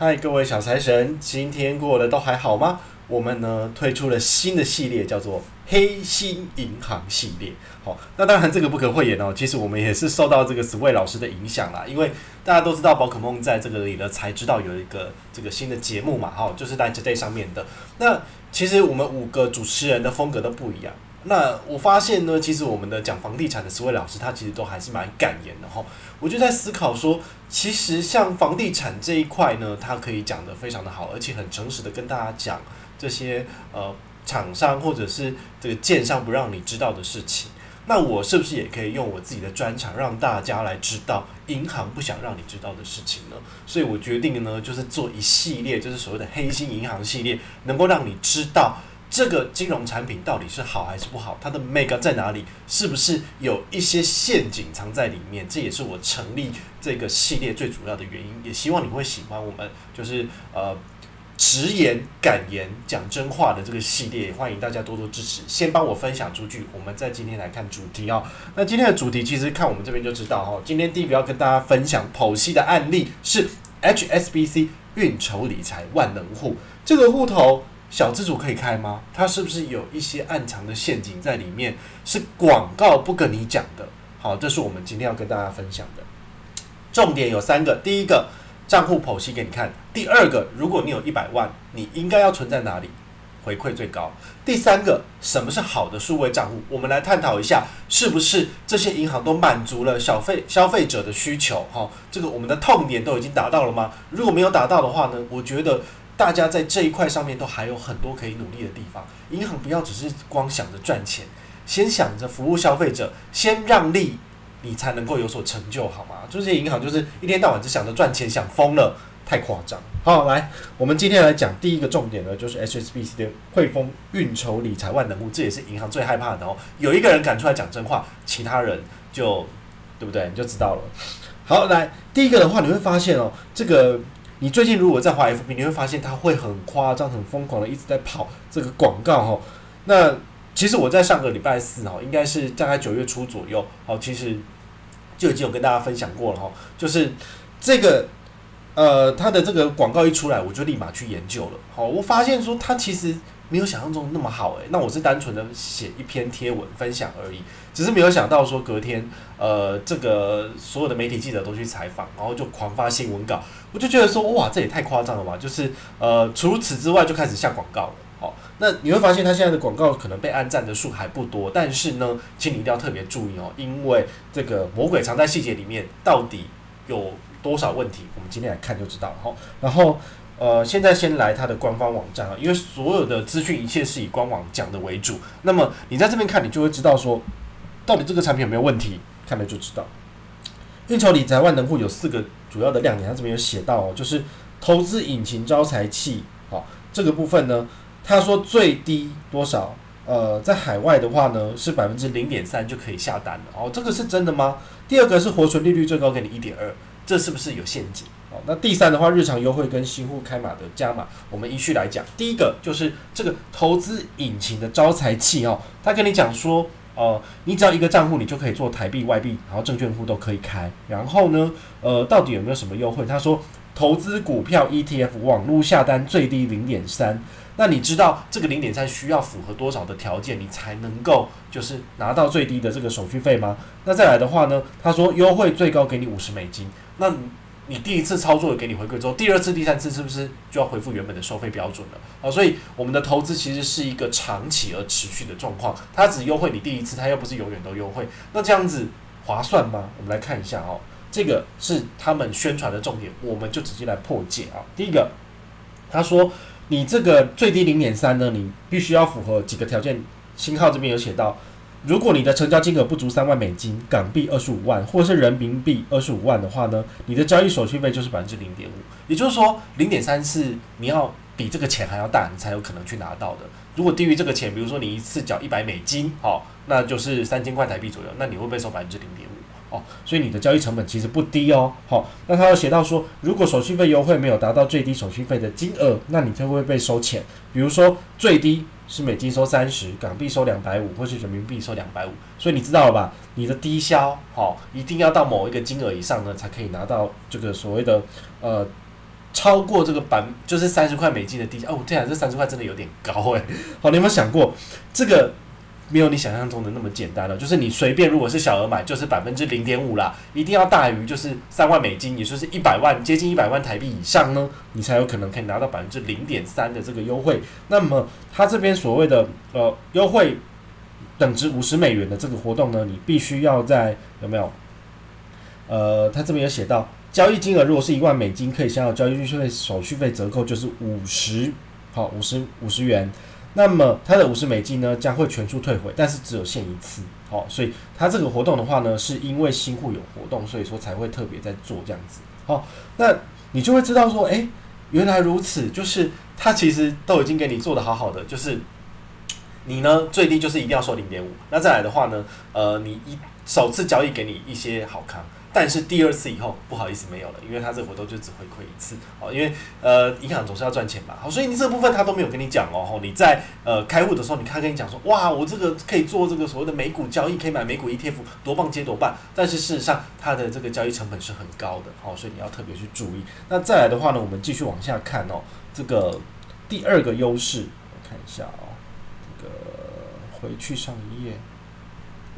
嗨，各位小财神，今天过得都还好吗？我们呢推出了新的系列，叫做黑心银行系列。好，那当然这个不可讳言哦，其实我们也是受到这个 Sway 老师的影响啦，因为大家都知道宝可梦在这个里呢才知道有一个这个新的节目嘛，哈，就是在 Today 上面的。那其实我们五个主持人的风格都不一样。那我发现呢，其实我们的讲房地产的四位老师，他其实都还是蛮敢言的哈。我就在思考说，其实像房地产这一块呢，他可以讲得非常的好，而且很诚实的跟大家讲这些呃厂商或者是这个建商不让你知道的事情。那我是不是也可以用我自己的专长，让大家来知道银行不想让你知道的事情呢？所以我决定呢，就是做一系列，就是所谓的黑心银行系列，能够让你知道。这个金融产品到底是好还是不好？它的 mega 在哪里？是不是有一些陷阱藏在里面？这也是我成立这个系列最主要的原因。也希望你会喜欢我们，就是呃直言敢言讲真话的这个系列，欢迎大家多多支持。先帮我分享出去，我们在今天来看主题哦。那今天的主题其实看我们这边就知道哦。今天第一个要跟大家分享剖析的案例是 HSBC 运筹理财万能户这个户头。小资主可以开吗？它是不是有一些暗藏的陷阱在里面？是广告不跟你讲的。好，这是我们今天要跟大家分享的重点有三个：第一个，账户剖析给你看；第二个，如果你有一百万，你应该要存在哪里，回馈最高；第三个，什么是好的数位账户？我们来探讨一下，是不是这些银行都满足了消费消费者的需求？哈，这个我们的痛点都已经达到了吗？如果没有达到的话呢？我觉得。大家在这一块上面都还有很多可以努力的地方。银行不要只是光想着赚钱，先想着服务消费者，先让利，你才能够有所成就，好吗？就这些银行就是一天到晚只想着赚钱，想疯了，太夸张。好，来，我们今天来讲第一个重点呢，就是 HSBC 的汇丰运筹理财万能户，这也是银行最害怕的哦。有一个人敢出来讲真话，其他人就对不对？你就知道了。好，来，第一个的话，你会发现哦，这个。你最近如果在华 FB，你会发现它会很夸张、很疯狂的一直在跑这个广告哈。那其实我在上个礼拜四哈，应该是大概九月初左右，好，其实就已经有跟大家分享过了哈。就是这个呃，它的这个广告一出来，我就立马去研究了。好，我发现说它其实。没有想象中那么好诶，那我是单纯的写一篇贴文分享而已，只是没有想到说隔天，呃，这个所有的媒体记者都去采访，然后就狂发新闻稿，我就觉得说，哇，这也太夸张了吧！就是呃，除此之外就开始下广告了，好，那你会发现他现在的广告可能被按赞的数还不多，但是呢，请你一定要特别注意哦，因为这个魔鬼藏在细节里面，到底有多少问题？我们今天来看就知道了哈，然后。呃，现在先来它的官方网站啊，因为所有的资讯一切是以官网讲的为主。那么你在这边看，你就会知道说，到底这个产品有没有问题，看了就知道。运筹理财万能户有四个主要的亮点，它这边有写到哦，就是投资引擎招财器，好，这个部分呢，他说最低多少？呃，在海外的话呢，是百分之零点三就可以下单了。哦，这个是真的吗？第二个是活存利率最高给你一点二，这是不是有陷阱？好，那第三的话，日常优惠跟新户开码的加码，我们依序来讲。第一个就是这个投资引擎的招财器哦，他跟你讲说，呃，你只要一个账户，你就可以做台币、外币，然后证券户都可以开。然后呢，呃，到底有没有什么优惠？他说，投资股票 ETF 网络下单最低零点三。那你知道这个零点三需要符合多少的条件，你才能够就是拿到最低的这个手续费吗？那再来的话呢，他说优惠最高给你五十美金。那你第一次操作给你回馈之后，第二次、第三次是不是就要恢复原本的收费标准了？啊，所以我们的投资其实是一个长期而持续的状况，它只优惠你第一次，它又不是永远都优惠。那这样子划算吗？我们来看一下哦，这个是他们宣传的重点，我们就直接来破解啊。第一个，他说你这个最低零点三呢，你必须要符合几个条件，星号这边有写到。如果你的成交金额不足三万美金，港币二十五万，或者是人民币二十五万的话呢，你的交易手续费就是百分之零点五。也就是说，零点三是你要比这个钱还要大，你才有可能去拿到的。如果低于这个钱，比如说你一次缴一百美金，好，那就是三千块台币左右，那你会被收百分之零点五？哦，所以你的交易成本其实不低哦。好，那他有写到说，如果手续费优惠没有达到最低手续费的金额，那你就会被收钱。比如说最低。是美金收三十，港币收两百五，或是人民币收两百五，所以你知道了吧？你的低消，好，一定要到某一个金额以上呢，才可以拿到这个所谓的呃超过这个版就是三十块美金的低消哦，天啊，这三十块真的有点高哎。好，你有没有想过这个？没有你想象中的那么简单了，就是你随便如果是小额买，就是百分之零点五啦，一定要大于就是三万美金，也就是一百万，接近一百万台币以上呢，你才有可能可以拿到百分之零点三的这个优惠。那么它这边所谓的呃优惠等值五十美元的这个活动呢，你必须要在有没有？呃，它这边有写到，交易金额如果是一万美金，可以享有交易费手续费折扣，就是五十，好，五十五十元。那么它的五十美金呢将会全数退回，但是只有限一次，好，所以它这个活动的话呢，是因为新户有活动，所以说才会特别在做这样子，好，那你就会知道说，哎，原来如此，就是它其实都已经给你做的好好的，就是你呢最低就是一定要收零点五，那再来的话呢，呃，你一首次交易给你一些好康。但是第二次以后不好意思没有了，因为他这个活动就只回馈一次哦，因为呃银行总是要赚钱嘛，好，所以你这部分他都没有跟你讲哦，你在呃开户的时候，你看跟你讲说，哇，我这个可以做这个所谓的美股交易，可以买美股 ETF，多棒接多棒，但是事实上它的这个交易成本是很高的，好，所以你要特别去注意。那再来的话呢，我们继续往下看哦，这个第二个优势，我看一下哦，这个回去上一页，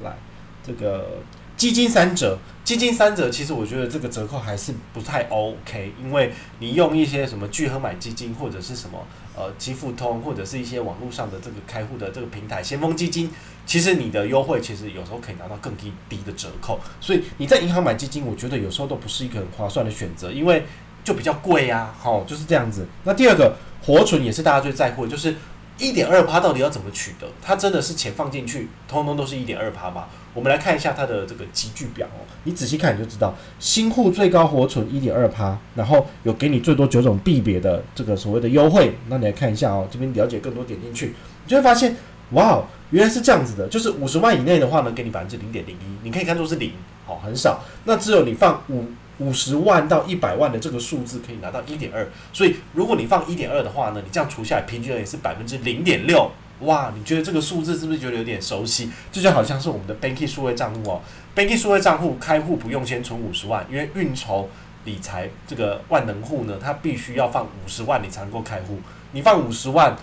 来这个。基金三折，基金三折，其实我觉得这个折扣还是不太 OK，因为你用一些什么聚合买基金或者是什么呃积富通或者是一些网络上的这个开户的这个平台先锋基金，其实你的优惠其实有时候可以拿到更低低的折扣，所以你在银行买基金，我觉得有时候都不是一个很划算的选择，因为就比较贵呀，好就是这样子。那第二个活存也是大家最在乎的，就是一点二趴到底要怎么取得？它真的是钱放进去，通通都是一点二趴吗？我们来看一下它的这个集聚表哦，你仔细看你就知道，新户最高活存一点二趴，然后有给你最多九种币别的这个所谓的优惠，那你来看一下哦，这边了解更多点进去，你就会发现，哇，原来是这样子的，就是五十万以内的话呢，给你百分之零点零一，你可以看作是零，好，很少，那只有你放五五十万到一百万的这个数字可以拿到一点二，所以如果你放一点二的话呢，你这样除下来平均也是百分之零点六。哇，你觉得这个数字是不是觉得有点熟悉？这就好像是我们的 Banky 数位账户哦，Banky 数位账户开户不用先存五十万，因为运筹理财这个万能户呢，它必须要放五十万你才能够开户。你放五十万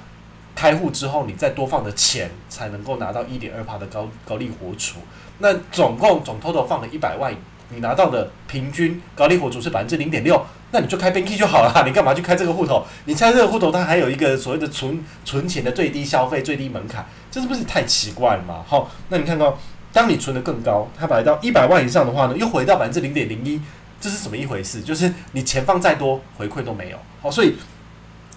开户之后，你再多放的钱才能够拿到一点二的高高利活储。那总共总 total 放了一百万，你拿到的平均高利活储是百分之零点六。那你就开 Banky 就好了，你干嘛去开这个户头？你开这个户头，它还有一个所谓的存存钱的最低消费、最低门槛，这是不是太奇怪了嘛？好，那你看到，当你存的更高，它摆到一百万以上的话呢，又回到百分之零点零一，这是什么一回事？就是你钱放再多，回馈都没有。好，所以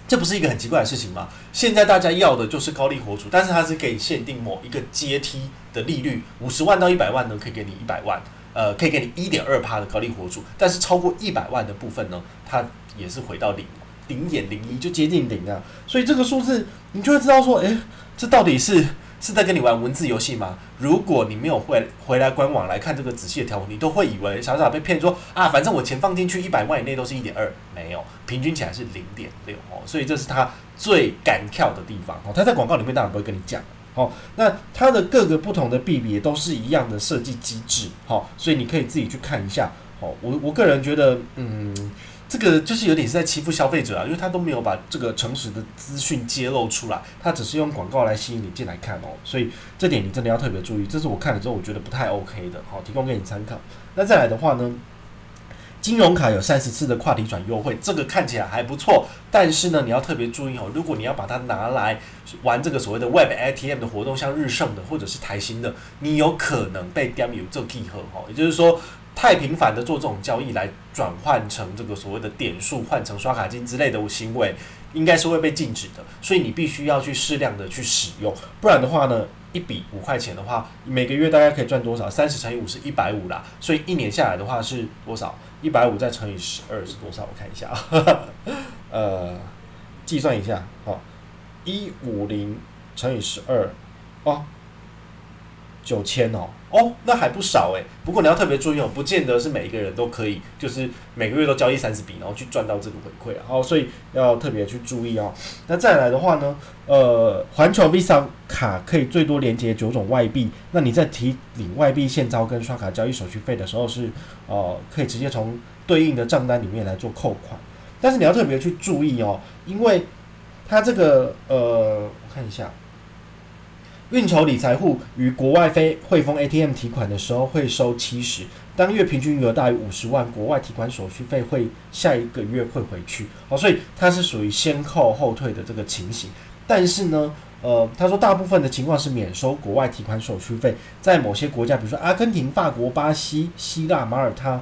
这不是一个很奇怪的事情吗？现在大家要的就是高利活储，但是它是可以限定某一个阶梯的利率，五十万到一百万呢，可以给你一百万。呃，可以给你一点二趴的高利活储，但是超过一百万的部分呢，它也是回到零零点零一，就接近零啊。所以这个数字，你就会知道说，诶，这到底是是在跟你玩文字游戏吗？如果你没有回回来官网来看这个仔细的条文，你都会以为小小被骗说啊，反正我钱放进去一百万以内都是一点二，没有，平均起来是零点六哦。所以这是它最敢跳的地方哦。它在广告里面当然不会跟你讲。好，那它的各个不同的币别都是一样的设计机制，好，所以你可以自己去看一下。好，我我个人觉得，嗯，这个就是有点是在欺负消费者啊，因为他都没有把这个诚实的资讯揭露出来，他只是用广告来吸引你进来看哦，所以这点你真的要特别注意。这是我看了之后我觉得不太 OK 的，好，提供给你参考。那再来的话呢？金融卡有三十次的跨提转优惠，这个看起来还不错。但是呢，你要特别注意哦，如果你要把它拿来玩这个所谓的 Web ATM 的活动，像日盛的或者是台新的，你有可能被 d a m 有这个记号哈。也就是说，太频繁的做这种交易来转换成这个所谓的点数，换成刷卡金之类的行为，应该是会被禁止的。所以你必须要去适量的去使用，不然的话呢，一笔五块钱的话，每个月大概可以赚多少？三十乘以五是一百五啦。所以一年下来的话是多少？一百五再乘以十二是多少？我看一下啊，呃，计算一下，好，一五零乘以十二，哦，九千哦。哦，那还不少诶。不过你要特别注意哦，不见得是每一个人都可以，就是每个月都交易三十笔，然后去赚到这个回馈啊。好，所以要特别去注意哦。那再来的话呢，呃，环球 Visa 卡可以最多连接九种外币。那你在提领外币现钞跟刷卡交易手续费的时候，是呃可以直接从对应的账单里面来做扣款。但是你要特别去注意哦，因为它这个呃，我看一下，运筹理财户与国外非汇丰 ATM 提款的时候会收七十，当月平均余额大于五十万，国外提款手续费会下一个月会回去哦，所以它是属于先扣后退的这个情形。但是呢，呃，他说大部分的情况是免收国外提款手续费，在某些国家，比如说阿根廷、法国、巴西、希腊、马耳他。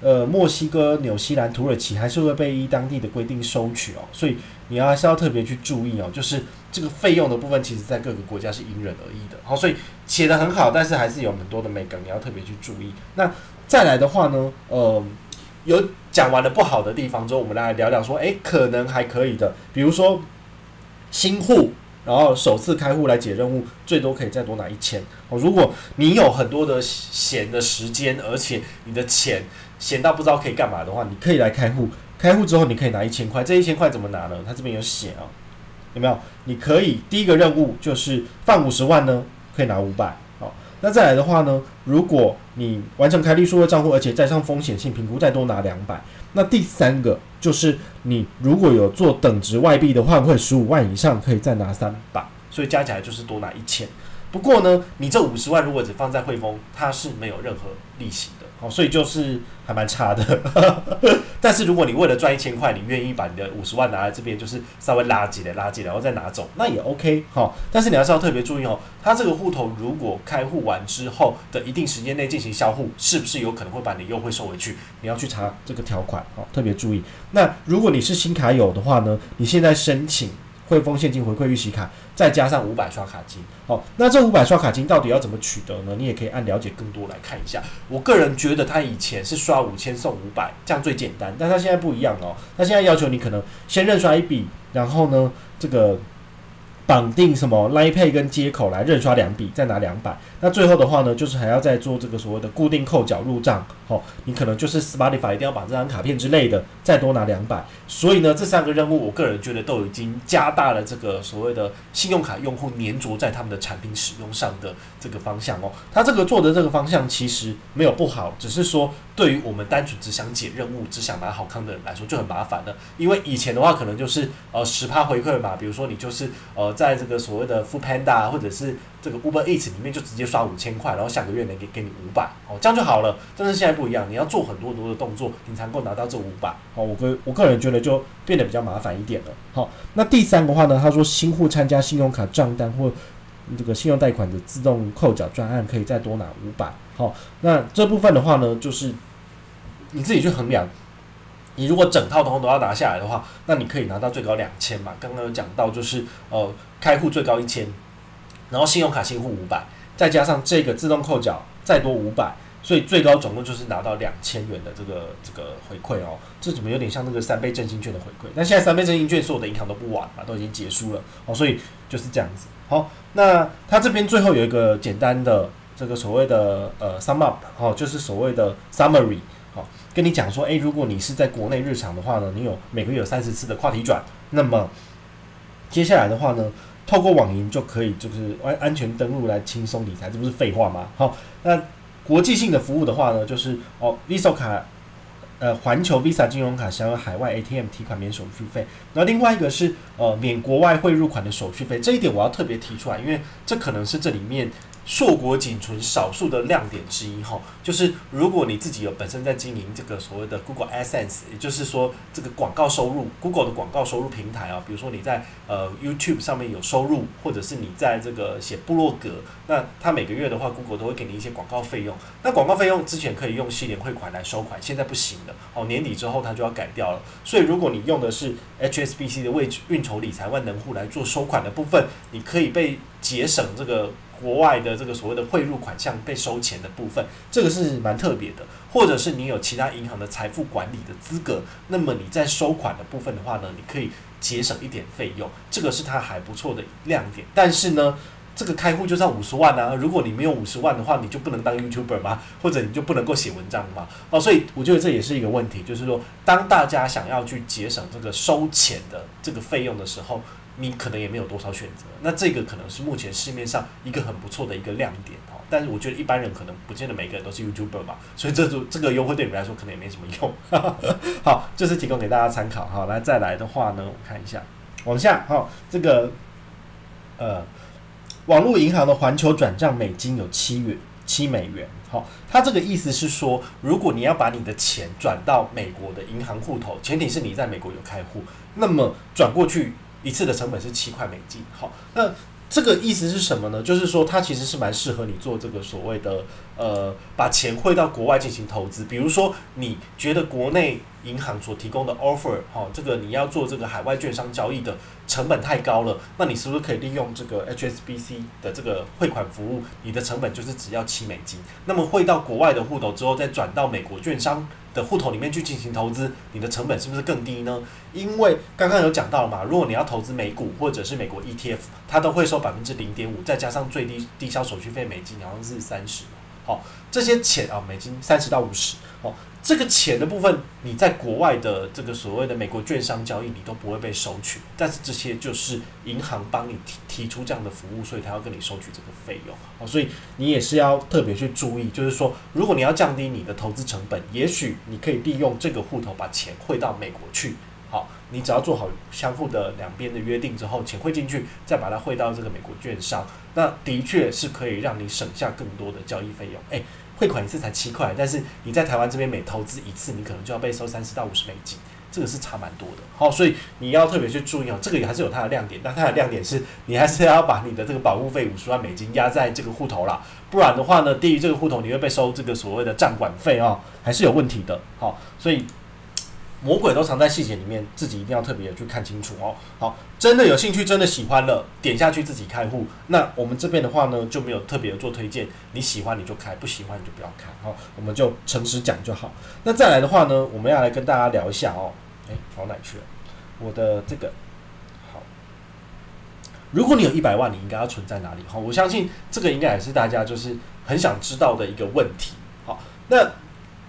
呃，墨西哥、纽西兰、土耳其还是会被依当地的规定收取哦，所以你要还是要特别去注意哦，就是这个费用的部分，其实在各个国家是因人而异的。好，所以写的很好，但是还是有很多的美感，你要特别去注意。那再来的话呢，呃，有讲完了不好的地方之后，我们来聊聊说，诶，可能还可以的，比如说新户，然后首次开户来解任务，最多可以再多拿一千哦。如果你有很多的闲的时间，而且你的钱。闲到不知道可以干嘛的话，你可以来开户。开户之后，你可以拿一千块。这一千块怎么拿呢？他这边有写啊，有没有？你可以第一个任务就是放五十万呢，可以拿五百。好，那再来的话呢，如果你完成开立数位账户，而且再上风险性评估，再多拿两百。那第三个就是你如果有做等值外币的换汇十五万以上，可以再拿三百。所以加起来就是多拿一千。不过呢，你这五十万如果只放在汇丰，它是没有任何利息。哦，所以就是还蛮差的，但是如果你为了赚一千块，你愿意把你的五十万拿来这边，就是稍微拉几来拉几，然后再拿走，那也 OK 哈。但是你还是要特别注意哦，它这个户头如果开户完之后的一定时间内进行销户，是不是有可能会把你优惠收回去？你要去查这个条款哦，特别注意。那如果你是新卡友的话呢，你现在申请。汇丰现金回馈预习卡，再加上五百刷卡金，好，那这五百刷卡金到底要怎么取得呢？你也可以按了解更多来看一下。我个人觉得他以前是刷五千送五百，这样最简单，但他现在不一样哦，他现在要求你可能先认刷一笔，然后呢，这个。绑定什么 Line Pay 跟接口来认刷两笔，再拿两百。那最后的话呢，就是还要再做这个所谓的固定扣缴入账。哦，你可能就是 Spotify 一定要把这张卡片之类的，再多拿两百。所以呢，这三个任务，我个人觉得都已经加大了这个所谓的信用卡用户粘着在他们的产品使用上的这个方向哦。他这个做的这个方向其实没有不好，只是说对于我们单纯只想解任务、只想拿好康的人来说就很麻烦了。因为以前的话，可能就是呃十趴回馈嘛，比如说你就是呃。在这个所谓的 f o o Panda 或者是这个 Uber Eats 里面，就直接刷五千块，然后下个月能给给你五百，哦，这样就好了。但是现在不一样，你要做很多很多的动作，你才能够拿到这五百。好，我个我个人觉得就变得比较麻烦一点了。好，那第三个话呢，他说新户参加信用卡账单或这个信用贷款的自动扣缴专案，可以再多拿五百。好，那这部分的话呢，就是你自己去衡量。你如果整套通通都要拿下来的话，那你可以拿到最高两千嘛。刚刚有讲到，就是呃开户最高一千，然后信用卡新户五百，再加上这个自动扣缴再多五百，所以最高总共就是拿到两千元的这个这个回馈哦。这怎么有点像那个三倍振兴券的回馈？那现在三倍振兴券所有的银行都不玩嘛，都已经结束了哦，所以就是这样子。好，那他这边最后有一个简单的这个所谓的呃 sum up 哦，就是所谓的 summary。跟你讲说，诶，如果你是在国内日常的话呢，你有每个月有三十次的跨提转，那么接下来的话呢，透过网银就可以就是安安全登录来轻松理财，这不是废话吗？好，那国际性的服务的话呢，就是哦，Visa 卡，呃，环球 Visa 金融卡享有海外 ATM 提款免手续费，那另外一个是呃免国外汇入款的手续费，这一点我要特别提出来，因为这可能是这里面。硕果仅存少数的亮点之一哈，就是如果你自己有本身在经营这个所谓的 Google AdSense，也就是说这个广告收入，Google 的广告收入平台啊，比如说你在呃 YouTube 上面有收入，或者是你在这个写部落格，那它每个月的话，Google 都会给你一些广告费用。那广告费用之前可以用系联汇款来收款，现在不行了哦，年底之后它就要改掉了。所以如果你用的是 HSBC 的为运筹理财万能户来做收款的部分，你可以被节省这个。国外的这个所谓的汇入款项被收钱的部分，这个是蛮特别的。或者是你有其他银行的财富管理的资格，那么你在收款的部分的话呢，你可以节省一点费用，这个是它还不错的亮点。但是呢，这个开户就要五十万啊，如果你没有五十万的话，你就不能当 YouTuber 吗？或者你就不能够写文章吗？哦，所以我觉得这也是一个问题，就是说，当大家想要去节省这个收钱的这个费用的时候。你可能也没有多少选择，那这个可能是目前市面上一个很不错的一个亮点哦。但是我觉得一般人可能不见得每个人都是 YouTuber 嘛，所以这就这个优惠对你们来说可能也没什么用。好，这是提供给大家参考。哈，来再来的话呢，我看一下，往下，哈，这个呃，网络银行的环球转账美金有七元七美元。好，它这个意思是说，如果你要把你的钱转到美国的银行户头，前提是你在美国有开户，那么转过去一次的成本是七块美金。好，那这个意思是什么呢？就是说，它其实是蛮适合你做这个所谓的呃，把钱汇到国外进行投资。比如说，你觉得国内银行所提供的 offer，哈，这个你要做这个海外券商交易的。成本太高了，那你是不是可以利用这个 HSBC 的这个汇款服务？你的成本就是只要七美金，那么汇到国外的户头之后，再转到美国券商的户头里面去进行投资，你的成本是不是更低呢？因为刚刚有讲到嘛，如果你要投资美股或者是美国 ETF，它都会收百分之零点五，再加上最低低销手续费美金好像是三十，哦，这些钱啊，美金三十到五十，哦。这个钱的部分，你在国外的这个所谓的美国券商交易，你都不会被收取。但是这些就是银行帮你提提出这样的服务，所以他要跟你收取这个费用。哦，所以你也是要特别去注意，就是说，如果你要降低你的投资成本，也许你可以利用这个户头把钱汇到美国去。你只要做好相互的两边的约定之后，钱汇进去，再把它汇到这个美国券商，那的确是可以让你省下更多的交易费用。诶。汇款一次才七块，但是你在台湾这边每投资一次，你可能就要被收三十到五十美金，这个是差蛮多的。好，所以你要特别去注意哦，这个也还是有它的亮点，但它的亮点是你还是要把你的这个保护费五十万美金压在这个户头啦，不然的话呢，低于这个户头你会被收这个所谓的账管费哦，还是有问题的。好，所以。魔鬼都藏在细节里面，自己一定要特别去看清楚哦。好，真的有兴趣，真的喜欢了，点下去自己开户。那我们这边的话呢，就没有特别做推荐。你喜欢你就开，不喜欢你就不要开。好，我们就诚实讲就好。那再来的话呢，我们要来跟大家聊一下哦。诶，跑哪去了？我的这个好。如果你有一百万，你应该要存在哪里？好，我相信这个应该也是大家就是很想知道的一个问题。好，那。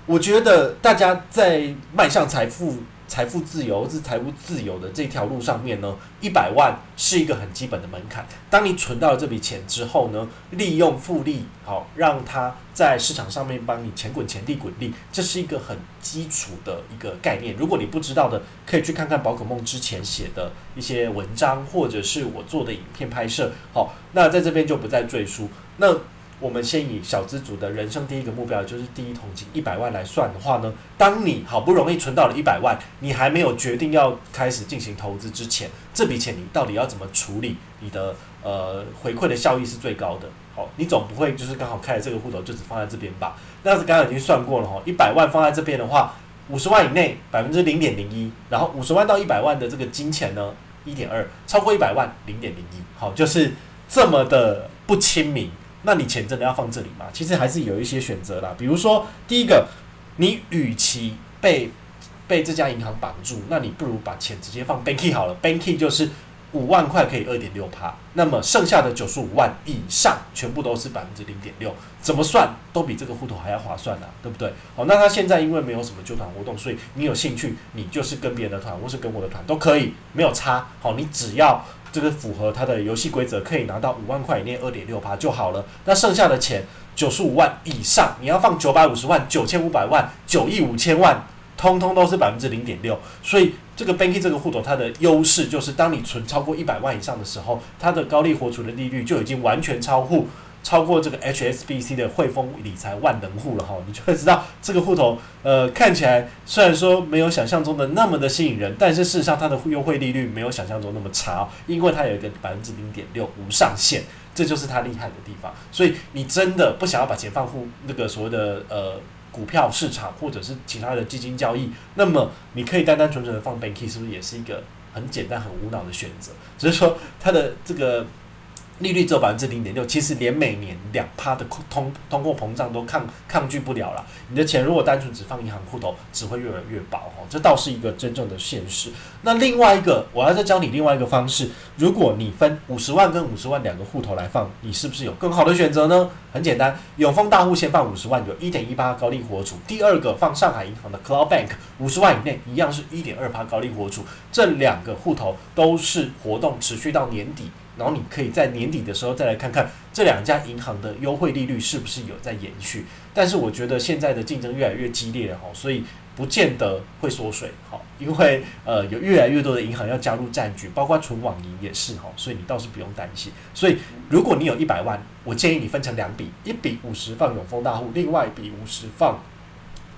我觉得大家在迈向财富、财富自由是财务自由的这条路上面呢，一百万是一个很基本的门槛。当你存到了这笔钱之后呢，利用复利，好让它在市场上面帮你钱滚钱、地滚利，这是一个很基础的一个概念。如果你不知道的，可以去看看宝可梦之前写的一些文章，或者是我做的影片拍摄。好，那在这边就不再赘述。那我们先以小资族的人生第一个目标，就是第一桶金一百万来算的话呢，当你好不容易存到了一百万，你还没有决定要开始进行投资之前，这笔钱你到底要怎么处理？你的呃回馈的效益是最高的。好，你总不会就是刚好开了这个户头就只放在这边吧？那刚刚已经算过了哈，一百万放在这边的话，五十万以内百分之零点零一，然后五十万到一百万的这个金钱呢，一点二，超过一百万零点零一，好，就是这么的不亲民。那你钱真的要放这里吗？其实还是有一些选择啦。比如说，第一个，你与其被被这家银行绑住，那你不如把钱直接放 Banky 好了。Banky 就是五万块可以二点六趴，那么剩下的九十五万以上全部都是百分之零点六，怎么算都比这个户头还要划算呢，对不对？好，那他现在因为没有什么揪团活动，所以你有兴趣，你就是跟别人的团，或是跟我的团都可以，没有差。好，你只要。这个符合它的游戏规则，可以拿到五万块以内二点六趴就好了。那剩下的钱九十五万以上，你要放九百五十万、九千五百万、九亿五千万，通通都是百分之零点六。所以这个 banking 这个户头，它的优势就是，当你存超过一百万以上的时候，它的高利活储的利率就已经完全超乎。超过这个 HSBC 的汇丰理财万能户了哈，你就会知道这个户头，呃，看起来虽然说没有想象中的那么的吸引人，但是事实上它的优惠利率没有想象中那么差，因为它有一个百分之零点六无上限，这就是它厉害的地方。所以你真的不想要把钱放户那个所谓的呃股票市场或者是其他的基金交易，那么你可以单单纯纯的放 Banky，是不是也是一个很简单很无脑的选择？只是说它的这个。利率只有百分之零点六，其实连每年两趴的通通货膨胀都抗抗拒不了了。你的钱如果单纯只放银行户头，只会越来越薄哦，这倒是一个真正的现实。那另外一个，我要再教你另外一个方式。如果你分五十万跟五十万两个户头来放，你是不是有更好的选择呢？很简单，永丰大户先放五十万，有一点一八高利活储。第二个放上海银行的 Cloud Bank，五十万以内一样是一点二八高利活储。这两个户头都是活动持续到年底。然后你可以在年底的时候再来看看这两家银行的优惠利率是不是有在延续。但是我觉得现在的竞争越来越激烈了哈，所以不见得会缩水哈，因为呃有越来越多的银行要加入战局，包括纯网银也是哈，所以你倒是不用担心。所以如果你有一百万，我建议你分成两笔，一笔五十放永丰大户，另外一笔五十放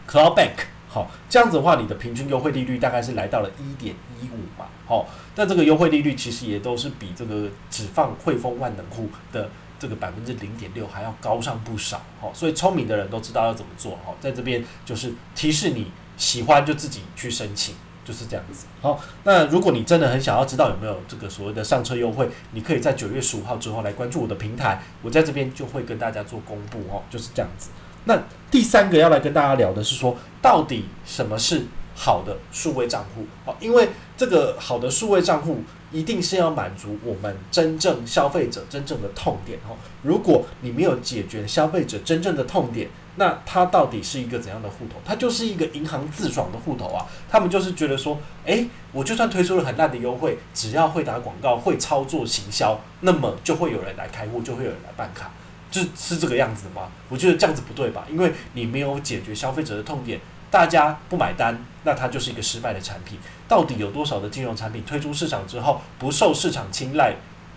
Cloud Bank。好，这样子的话，你的平均优惠利率大概是来到了一点一五嘛。好，但这个优惠利率其实也都是比这个只放汇丰万能户的这个百分之零点六还要高上不少。好，所以聪明的人都知道要怎么做。好，在这边就是提示你喜欢就自己去申请，就是这样子。好，那如果你真的很想要知道有没有这个所谓的上车优惠，你可以在九月十五号之后来关注我的平台，我在这边就会跟大家做公布。哦，就是这样子。那第三个要来跟大家聊的是说，到底什么是好的数位账户？好，因为这个好的数位账户一定是要满足我们真正消费者真正的痛点。哈，如果你没有解决消费者真正的痛点，那它到底是一个怎样的户头？它就是一个银行自爽的户头啊！他们就是觉得说，诶，我就算推出了很烂的优惠，只要会打广告、会操作行销，那么就会有人来开户，就会有人来办卡。就是这个样子吗？我觉得这样子不对吧？因为你没有解决消费者的痛点，大家不买单，那它就是一个失败的产品。到底有多少的金融产品推出市场之后不受市场青睐，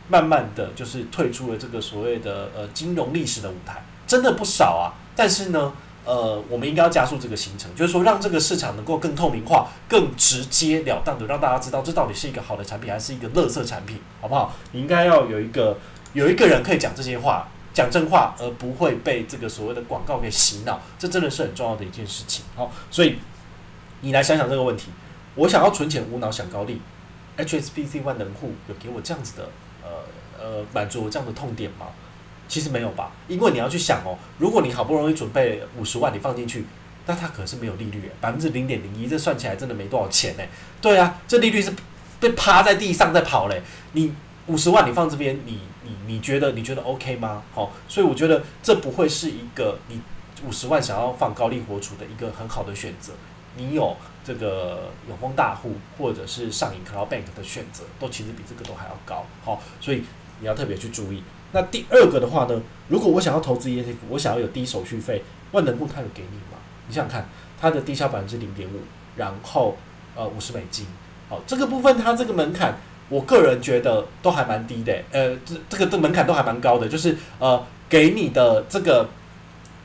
慢慢的就是退出了这个所谓的呃金融历史的舞台，真的不少啊。但是呢，呃，我们应该要加速这个形成，就是说让这个市场能够更透明化、更直接了当的让大家知道这到底是一个好的产品还是一个垃圾产品，好不好？你应该要有一个有一个人可以讲这些话。讲真话，而不会被这个所谓的广告给洗脑，这真的是很重要的一件事情。好，所以你来想想这个问题：我想要存钱无脑享高利，HSBC 万能户有给我这样子的呃呃满足我这样的痛点吗？其实没有吧，因为你要去想哦，如果你好不容易准备五十万，你放进去，那它可是没有利率，百分之零点零一，这算起来真的没多少钱呢。对啊，这利率是被趴在地上在跑嘞，你。五十万你放这边，你你你觉得你觉得 OK 吗？好，所以我觉得这不会是一个你五十万想要放高利活储的一个很好的选择。你有这个永丰大户或者是上银 Cloud Bank 的选择，都其实比这个都还要高。好，所以你要特别去注意。那第二个的话呢，如果我想要投资 ETF，我想要有低手续费，万能户它有给你吗？你想想看，它的低消百分之零点五，然后呃五十美金，好，这个部分它这个门槛。我个人觉得都还蛮低的，呃，这这个的门槛都还蛮高的，就是呃，给你的这个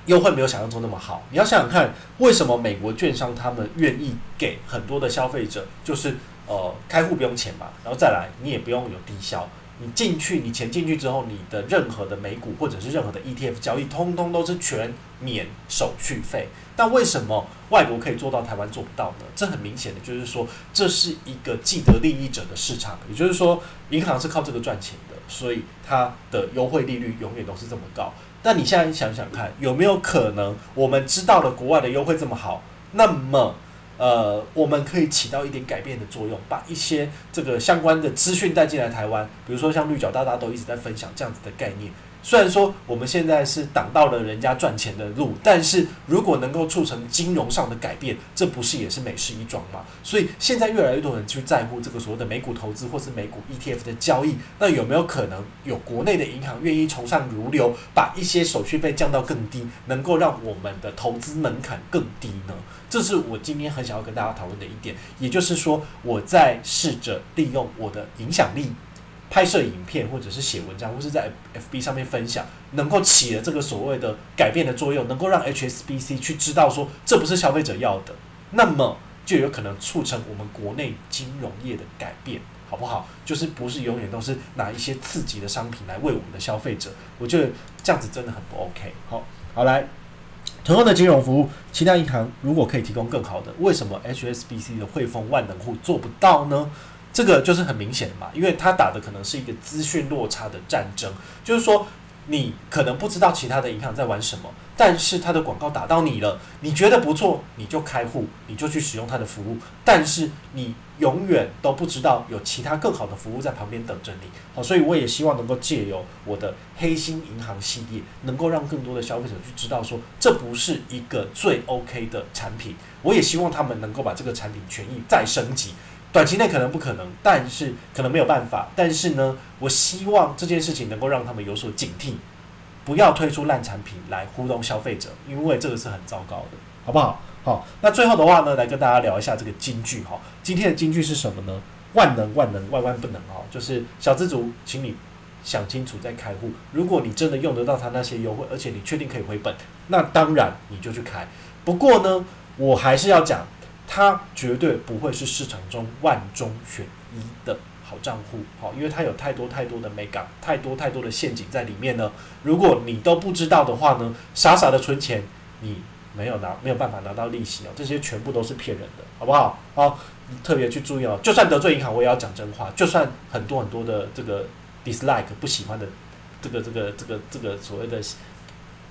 优惠没有想象中那么好。你要想想看，为什么美国券商他们愿意给很多的消费者，就是呃，开户不用钱嘛，然后再来你也不用有低消。你进去，你钱进去之后，你的任何的美股或者是任何的 ETF 交易，通通都是全免手续费。但为什么外国可以做到，台湾做不到呢？这很明显的就是说，这是一个既得利益者的市场。也就是说，银行是靠这个赚钱的，所以它的优惠利率永远都是这么高。但你现在想想看，有没有可能我们知道了国外的优惠这么好，那么？呃，我们可以起到一点改变的作用，把一些这个相关的资讯带进来台湾，比如说像绿角大大都一直在分享这样子的概念。虽然说我们现在是挡到了人家赚钱的路，但是如果能够促成金融上的改变，这不是也是美事一桩吗？所以现在越来越多人去在乎这个所谓的美股投资或是美股 ETF 的交易，那有没有可能有国内的银行愿意从上如流，把一些手续费降到更低，能够让我们的投资门槛更低呢？这是我今天很想要跟大家讨论的一点，也就是说，我在试着利用我的影响力。拍摄影片，或者是写文章，或是在 FB 上面分享，能够起了这个所谓的改变的作用，能够让 HSBC 去知道说这不是消费者要的，那么就有可能促成我们国内金融业的改变，好不好？就是不是永远都是拿一些刺激的商品来为我们的消费者，我觉得这样子真的很不 OK。好，好来，同样的金融服务，其他银行如果可以提供更好的，为什么 HSBC 的汇丰万能户做不到呢？这个就是很明显的嘛，因为他打的可能是一个资讯落差的战争，就是说你可能不知道其他的银行在玩什么，但是他的广告打到你了，你觉得不错，你就开户，你就去使用他的服务，但是你永远都不知道有其他更好的服务在旁边等着你。好，所以我也希望能够借由我的黑心银行系列，能够让更多的消费者去知道说，这不是一个最 OK 的产品。我也希望他们能够把这个产品权益再升级。短期内可能不可能，但是可能没有办法。但是呢，我希望这件事情能够让他们有所警惕，不要推出烂产品来糊弄消费者，因为这个是很糟糕的，好不好？好，那最后的话呢，来跟大家聊一下这个金句哈。今天的金句是什么呢？万能万能万万不能哦，就是小资族，请你想清楚再开户。如果你真的用得到他那些优惠，而且你确定可以回本，那当然你就去开。不过呢，我还是要讲。它绝对不会是市场中万中选一的好账户，好，因为它有太多太多的美感，太多太多的陷阱在里面呢。如果你都不知道的话呢，傻傻的存钱，你没有拿没有办法拿到利息哦，这些全部都是骗人的，好不好？好，特别去注意哦。就算得罪银行，我也要讲真话。就算很多很多的这个 dislike 不喜欢的这个这个这个这个所谓的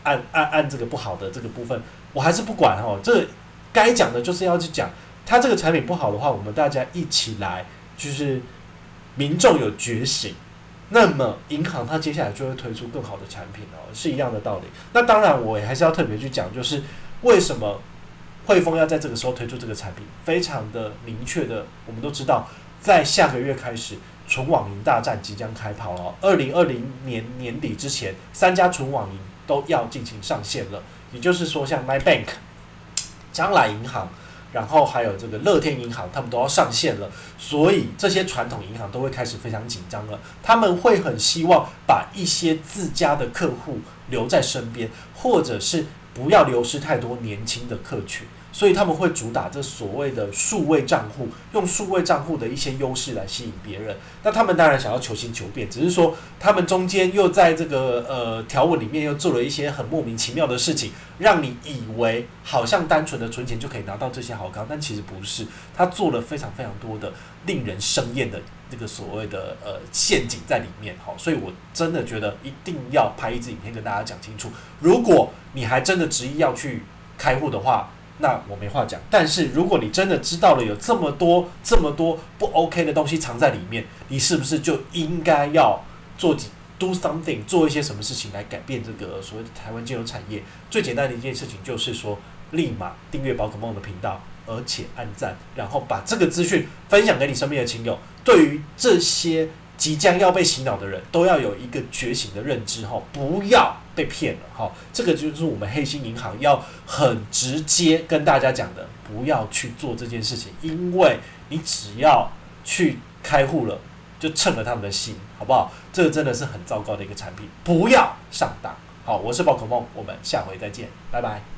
按按按这个不好的这个部分，我还是不管哦。这该讲的就是要去讲，它这个产品不好的话，我们大家一起来，就是民众有觉醒，那么银行它接下来就会推出更好的产品哦，是一样的道理。那当然，我还是要特别去讲，就是为什么汇丰要在这个时候推出这个产品，非常的明确的，我们都知道，在下个月开始，纯网银大战即将开跑了。二零二零年年底之前，三家纯网银都要进行上线了，也就是说，像 My Bank。将来银行，然后还有这个乐天银行，他们都要上线了，所以这些传统银行都会开始非常紧张了。他们会很希望把一些自家的客户留在身边，或者是不要流失太多年轻的客群。所以他们会主打这所谓的数位账户，用数位账户的一些优势来吸引别人。那他们当然想要求新求变，只是说他们中间又在这个呃条文里面又做了一些很莫名其妙的事情，让你以为好像单纯的存钱就可以拿到这些好康，但其实不是。他做了非常非常多的令人生厌的这个所谓的呃陷阱在里面。好，所以我真的觉得一定要拍一支影片跟大家讲清楚。如果你还真的执意要去开户的话，那我没话讲，但是如果你真的知道了有这么多这么多不 OK 的东西藏在里面，你是不是就应该要做几 do something 做一些什么事情来改变这个所谓的台湾金融产业？最简单的一件事情就是说，立马订阅宝可梦的频道，而且按赞，然后把这个资讯分享给你身边的亲友。对于这些即将要被洗脑的人，都要有一个觉醒的认知，哈，不要。被骗了哈，这个就是我们黑心银行要很直接跟大家讲的，不要去做这件事情，因为你只要去开户了，就蹭了他们的心，好不好？这个真的是很糟糕的一个产品，不要上当。好，我是宝可梦，我们下回再见，拜拜。